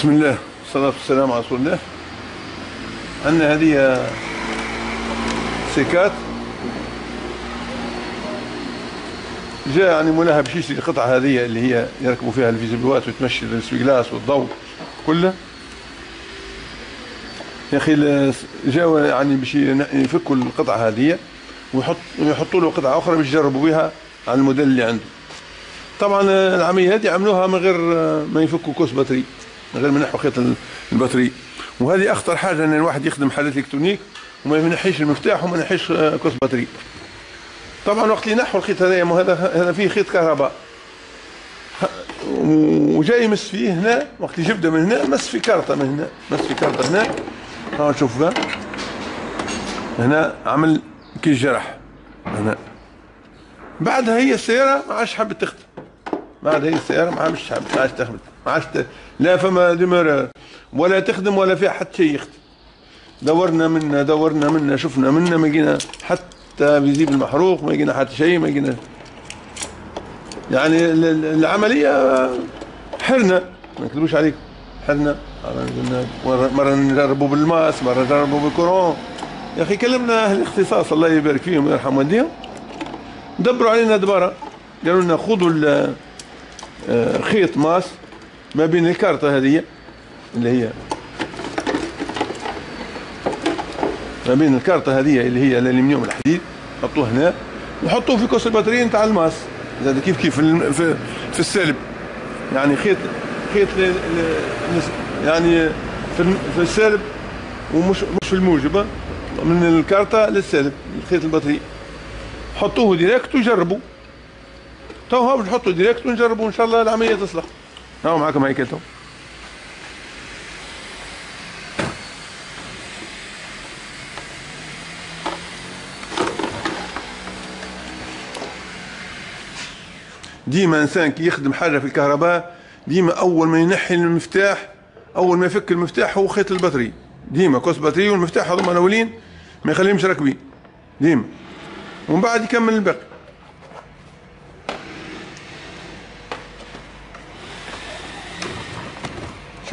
بسم الله والصلاة والسلام على رسول الله. عندنا هذه سيكات جاء يعني ملاها باش يشتري القطعة هذه اللي هي يركبوا فيها الفيزيبلوات وتمشي السويغلاس والضوء كله. يا أخي جاوا يعني باش يفكوا القطعة هذه ويحط ويحطوا له قطعة أخرى باش يجربوا بها على الموديل اللي عنده. طبعا العملية هذه عملوها من غير ما يفكوا كوس بطري من غير ما ينحوا خيط البطري وهذه أخطر حاجة أن الواحد يخدم حالات إلكترونيك وما ينحيش المفتاح وما ينحيش كوس بطري طبعا وقت اللي نحوا الخيط هذا هذا هذا فيه خيط كهرباء. وجاي يمس فيه هنا وقت اللي جبده من هنا مس في كارته من هنا مس في كارته هنا. ها نشوف هنا عمل كي جرح هنا. بعدها هي السيارة ما عادش حبت تخدم بعد هي السيارة ما عادش ما عادش تخدم ما عادش لا فما دمر ولا تخدم ولا فيها حتى شيء يخدم. دورنا منا دورنا منا شفنا منا ما لقينا حتى بيزيب المحروق ما لقينا حتى شيء ما لقينا يعني العملية حرنا ما نكذبوش عليكم. حرنا مرة نجربوا بال masse مرة نجربوا بال courant. يا أخي كلمنا أهل الاختصاص الله يبارك فيهم ويرحم والديهم. دبروا علينا دبارة. قالوا لنا خذوا خيط masse ما بين الكارتة هذه اللي هي ما بين الكارتة هذه اللي هي الألمنيوم الحديد حطوه هنا وحطوه في cosse البطارية نتاع ال masse. زاد كيف كيف في, في, في السالب يعني خيط خيط يعني في, في السالب ومش مش في الموجب. من الكارتة للسالب الخيط البطارية حطوه direct وجربوا. تو هاو نحطوا direct ونجربوا إن شاء الله العملية تصلح. هاو معكم هيكل تو ديما إنسان كي يخدم حاجة في الكهرباء ديما أول ما ينحي المفتاح أول ما يفك المفتاح هو خيط ال batterie ديما cosse batterie والمفتاح هذوما الأولين ما يخليهمش راكبين. ديما. ومن بعد يكمل الباقي.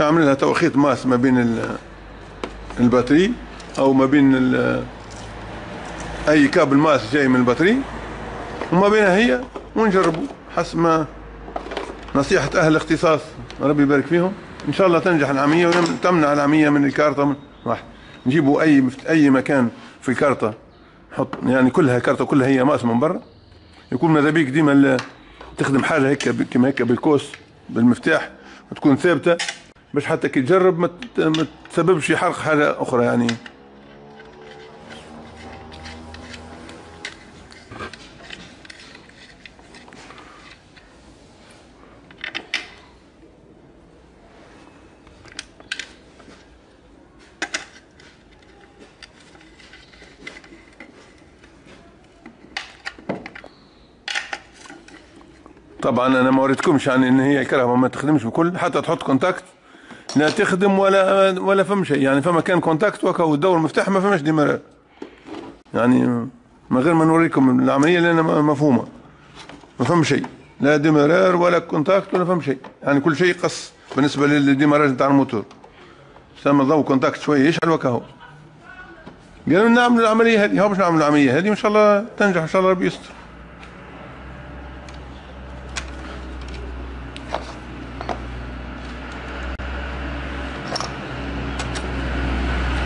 عامل لها تو خيط masse ما بين ال batterie أو ما بين أي câble masse جاي من ال batterie وما بينها هي ونجربوا حسب ما نصيحة أهل الاختصاص ربي يبارك فيهم. إن شاء الله تنجح العملية وتمنع العملية من الكارتة من واحد نجيبوا أي أي مكان في الكارتة نحط يعني كلها كارتة كلها هي masse من برا. يكون ماذا بيك ديما تخدم حاجة هيك كما هيك بال cosse بالمفتاح وتكون ثابتة. باش حتى كي تجرب ما تسببش حرق حاجة أخرى يعني. طبعا أنا ما وريتكمش يعني إن هي الكهرباء ما تخدمش بكل حتى تحط كونتاكت لا تخدم ولا ولا فم شيء. يعني فما كان كونتاكت وكا ودور المفتاح ما فماش ديما. يعني من غير ما نوريكم العملية لأن مفهومة. ما فهم شيء. لا ديمارار ولا كونتاكت ولا فهم شيء. يعني كل شيء قص بالنسبة للديماراج نتاع الموتور. سما ضو كونتاكت شوية. يشعل وكا قالوا نعمل العملية هذه. هو باش نعمل العملية هذه. وإن شاء الله تنجح. إن شاء الله ربي يستر.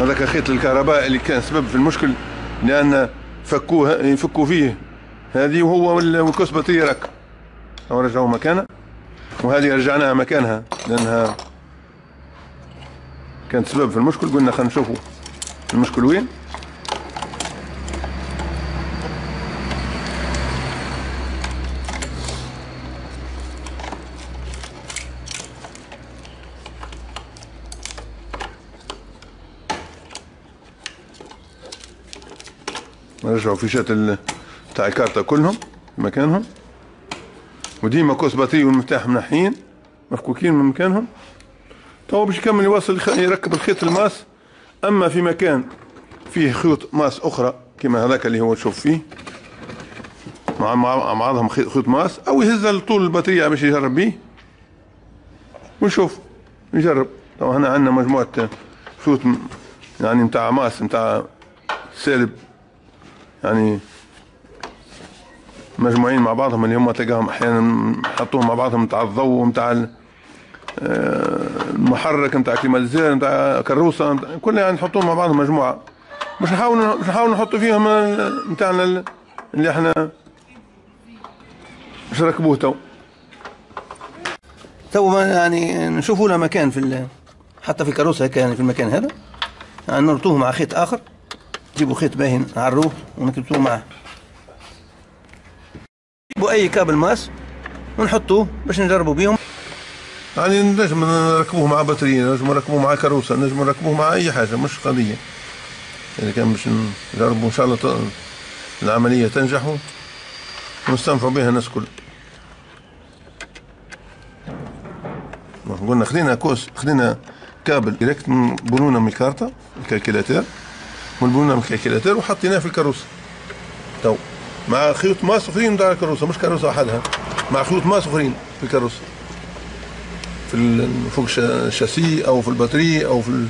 هذاك خيط الكهرباء اللي كان سبب في المشكل لأن فكوه يفكوا فيه. هذه وهو والكسبة رك أو رجعوا مكانها. وهذه رجعناها مكانها لأنها كانت سبب في المشكل. قلنا خلينا نشوفوا المشكل وين. رجعوا فيشات تاع الكارتة كلهم مكانهم. وديما cosse batterie والمفتاح منحين مفكوكين من مكانهم. تو باش يكمل يوصل يركب الخيط ال masse. أما في مكان فيه خيوط masse أخرى كما هذاك اللي هو تشوف فيه مع مع بعضهم خيط masse أو يهز طول البطارية باش يجرب بيه. ونشوف يجرب طبعا هنا عندنا مجموعة خيوط يعني متاع masse متاع سالب. يعني مجموعين مع بعضهم اللي هم تلقاهم أحيانا حطوهم مع بعضهم متاع الضوء ال- آه، المحرك متاع climatiseur متاع كروسة كلها يعني نحطوهم مع بعضهم مجموعة. مش نحاول مش نحاول نحط فيهم ال- اللي إحنا مش ركبوه تو. تو يعني نشوفوا له مكان في حتى في الكاروسه هيك يعني في المكان هذا. يعني نربطوه مع خيط آخر. نجيبوا خيط باهي نعروه ونكتبوه معه نجيبوا أي câble masse ونحطوه باش نجربوا بيهم. يعني نجم نركبوه مع بطارية نجم نركبوه مع كروسة نجم نركبوه مع أي حاجة مش قضية إذا كان باش نجربوا إن شاء الله العملية تنجح ونستنفعوا بها الناس كل. قلنا خلينا cosse خلينا câble direct بنونا من الكارتة ال calculateur. والبنونا من ال calculateur وحطيناه في الكروسة تو مع خيوط masse اخرين بتاع الكروسة مش كروسة وحدها مع خيوط masse اخرين في الكروسة في فوق الش- الشاسيه أو في ال batterie أو في ال-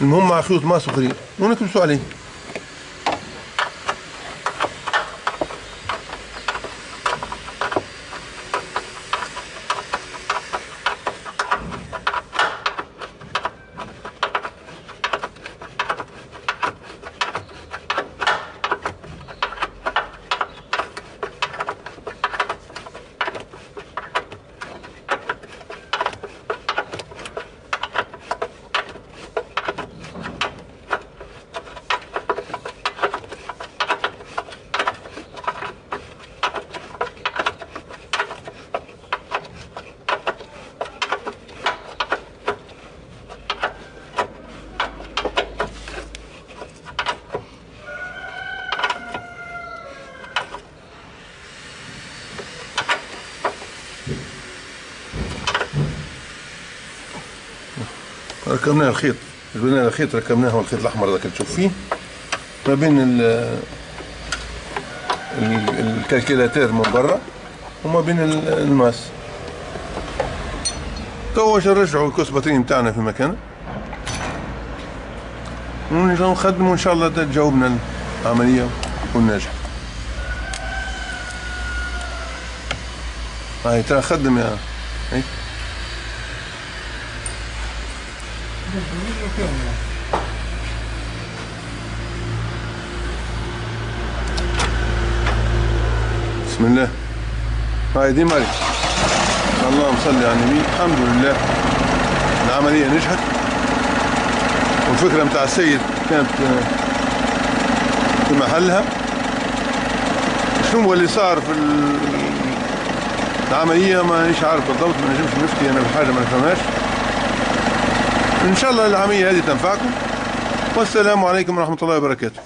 المهم مع خيوط masse اخرين ونكبسوا عليه. ركبناه الخيط جبنا الخيط ركبناه الخيط الأحمر ذاك تشوف فيه. ما بين ال ال- ال calculateur من برا وما بين ال- ال masse. تو باش نرجعوا ال cosse batterie نتاعنا في مكانه ونجي نخدموا إن شاء الله تجاوبنا العملية ناجحه هاي ترى خدم يا هاي. بسم الله. هاي دي مالك. اللهم صل على النبي. الحمد لله. العملية نجحت. والفكرة متاع السيد كانت آه، في محلها. شنو هو اللي صار في ال- العملية مانيش عارف بالضبط ما نجمش نفتي أنا بحاجة ما نفهمهاش. إن شاء الله العملية هذه تنفعكم. والسلام عليكم ورحمة الله وبركاته.